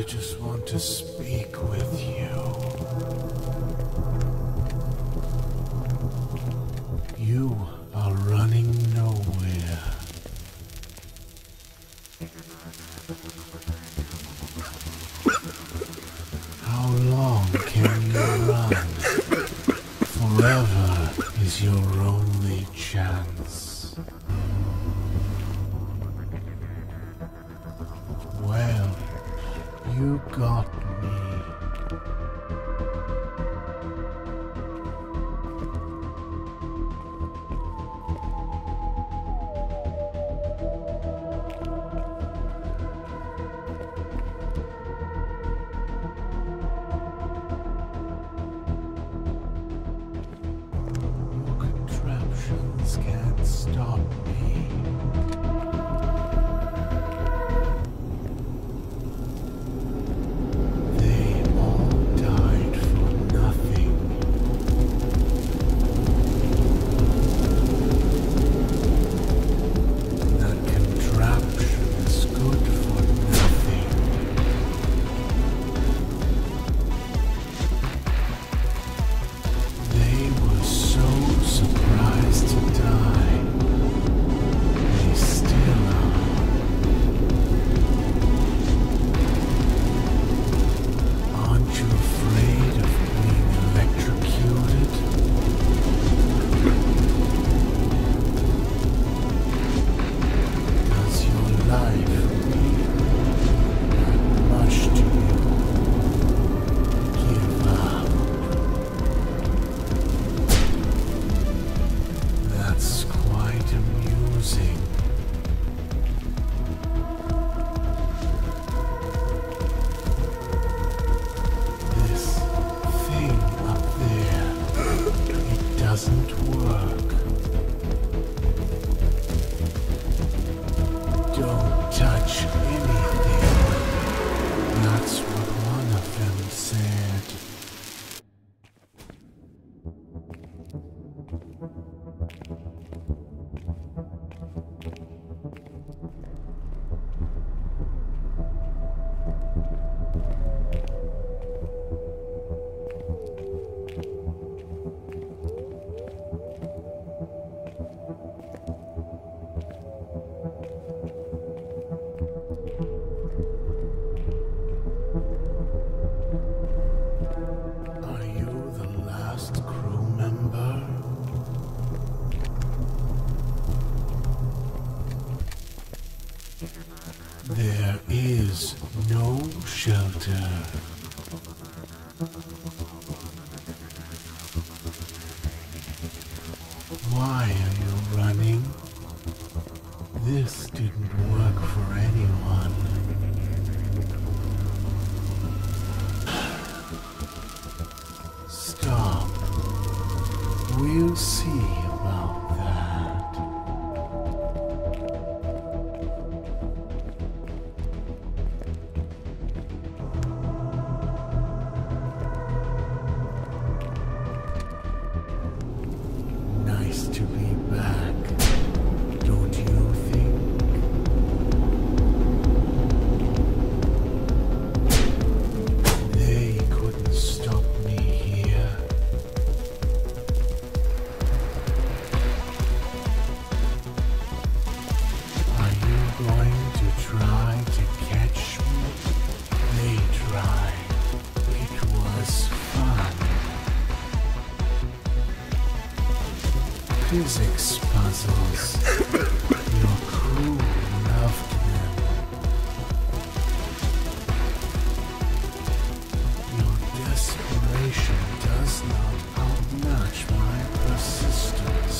I just want to speak with you. You are running nowhere. How long can you run? Forever is your only chance. God. There is no shelter. Why are you running? This physics puzzles. Your crew loved them. Your desperation does not outmatch my persistence.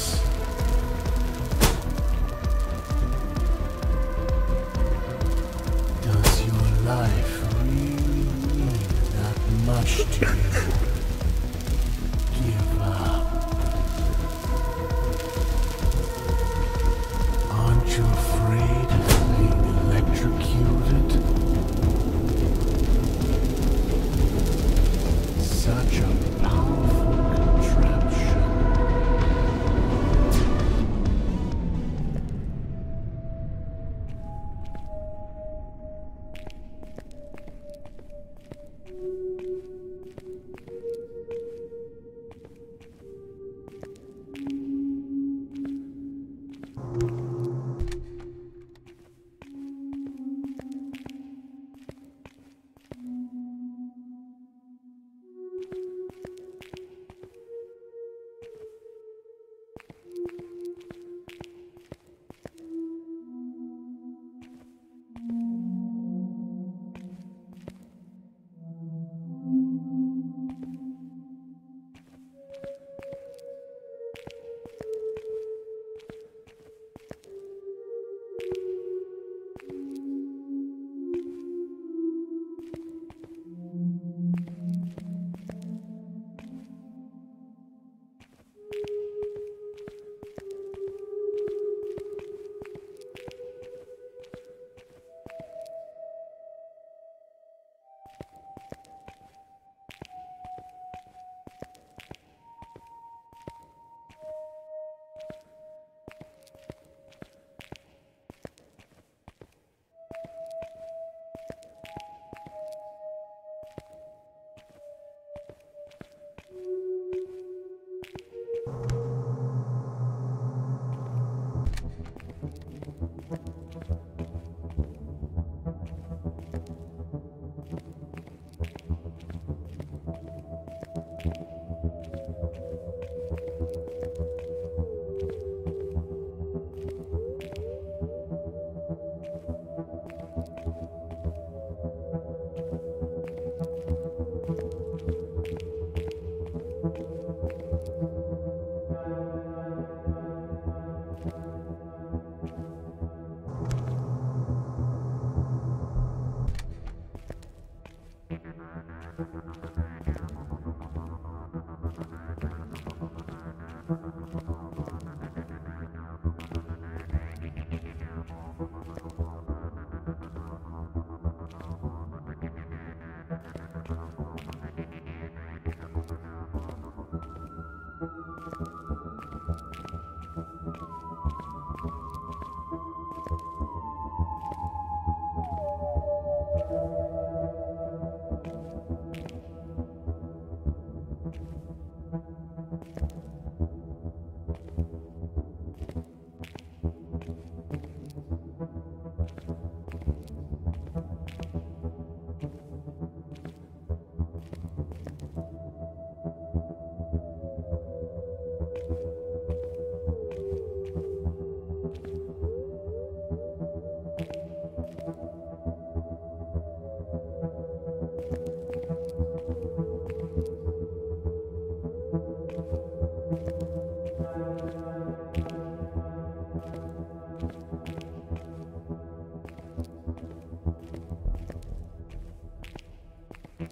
Does your life really mean that much to you?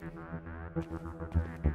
Thank you.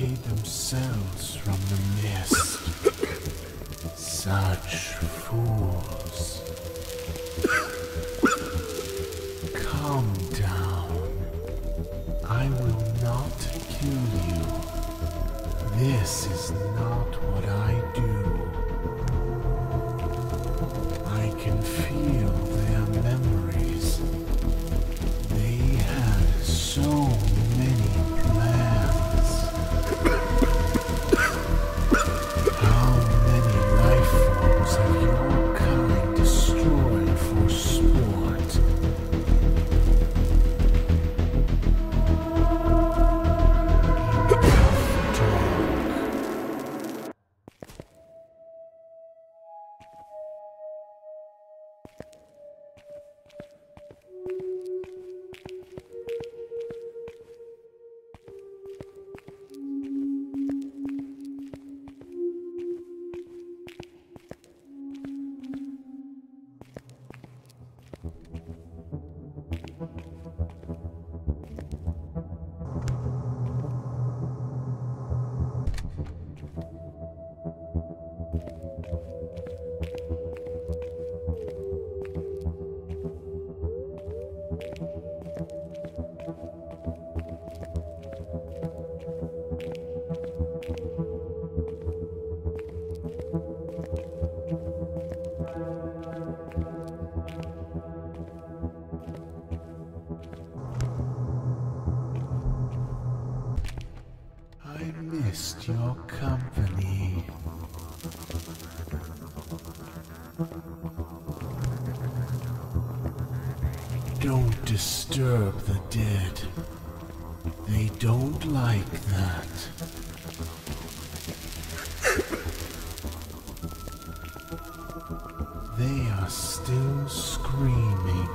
locate themselves from the mist. Such fools. Calm down. I will not kill you. This is disturb the dead. They don't like that. They are still screaming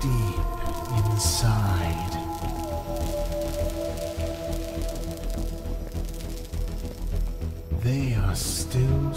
deep inside. They are still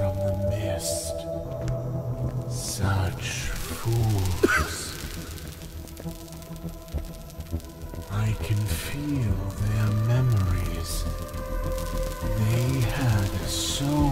from the mist. Such fools. I can feel their memories. They had so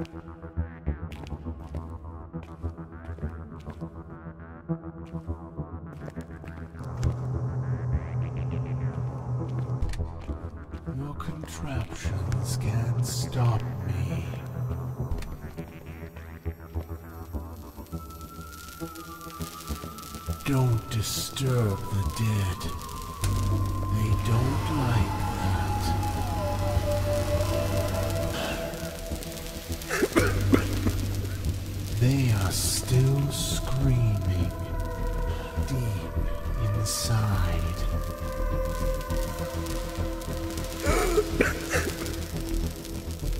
Your contraptions can't stop me. Don't disturb the dead. They don't like They are still screaming deep inside.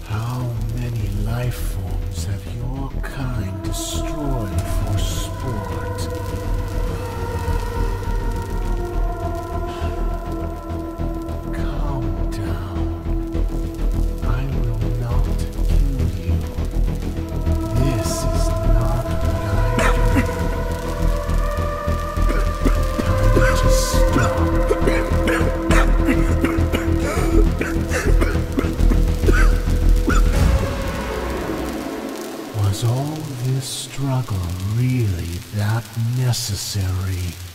How many life forms have your kind destroyed for sport? Was all this struggle really that necessary?